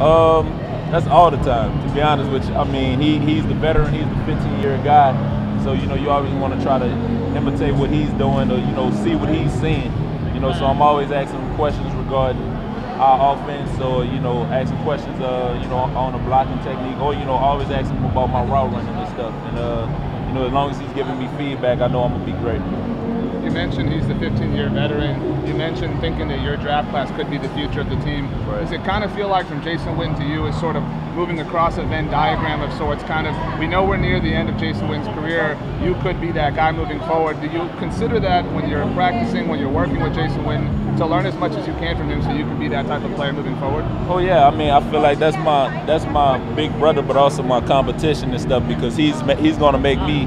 Um, that's all the time. To be honest with you, I mean, he he's the veteran. He's the 15 year guy. So you know, you always want to try to imitate what he's doing, or you know, see what he's seeing. You know, so I'm always asking questions regarding our offense, or you know, asking questions, uh, you know, on the blocking technique, or you know, always asking him about my route running and stuff. And uh, you know, as long as he's giving me feedback, I know I'm gonna be great. You mentioned he's the 15-year veteran. You mentioned thinking that your draft class could be the future of the team. Right. Does it kind of feel like from Jason Witten to you is sort of moving across a Venn diagram of sorts? Kind of, we know we're near the end of Jason Witten's career. You could be that guy moving forward. Do you consider that when you're practicing, when you're working with Jason Witten, to learn as much as you can from him, so you can be that type of player moving forward? Oh yeah, I mean, I feel like that's my that's my big brother, but also my competition and stuff because he's he's gonna make me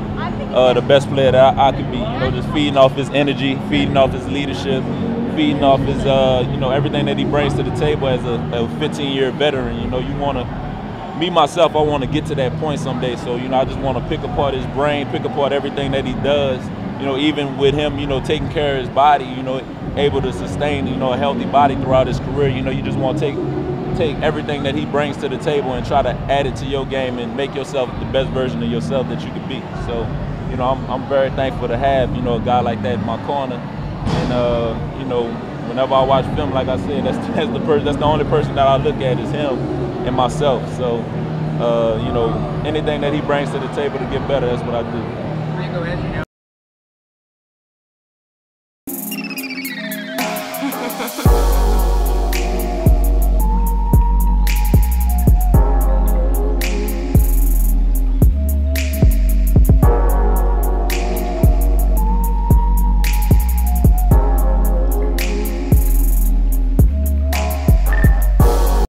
uh, the best player that I, I could be. You know, just feeding off his energy, feeding off his leadership, feeding off his uh, you know everything that he brings to the table as a, a 15-year veteran. You know, you want to me myself, I want to get to that point someday. So you know, I just want to pick apart his brain, pick apart everything that he does. You know, even with him, you know, taking care of his body, you know, able to sustain, you know, a healthy body throughout his career. You know, you just want to take take everything that he brings to the table and try to add it to your game and make yourself the best version of yourself that you could be. So, you know, I'm, I'm very thankful to have, you know, a guy like that in my corner. And, uh, you know, whenever I watch film, like I said, that's, that's the person, that's the only person that I look at is him and myself. So, uh, you know, anything that he brings to the table to get better, that's what I do.